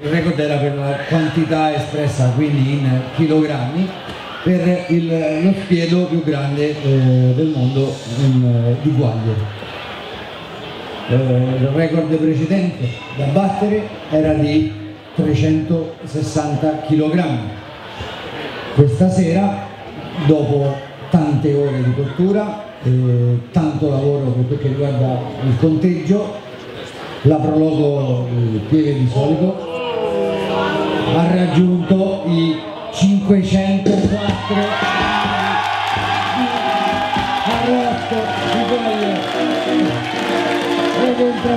Il record era per la quantità espressa, quindi in chilogrammi, per il, lo spiedo più grande eh, del mondo in, eh, di guaglie. Eh, il record precedente da battere era di 360 kg. Questa sera, dopo tante ore di cottura e tanto lavoro per quel che riguarda il conteggio, la prologo il piede di solito ha raggiunto i 504 arrosto di gol. E entra a